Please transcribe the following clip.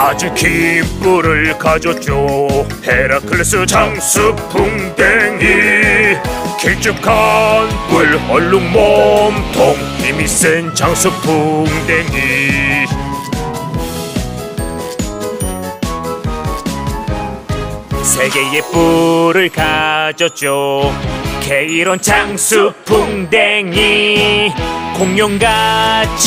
아주 긴 뿔을 가졌죠. 헤라클레스 장수 풍뎅이 길쭉한 뿔 얼룩 몸통 힘이 센 장수 풍뎅이. 세 개의 뿔을 가졌죠. 게이론 장수 풍뎅이 공룡같이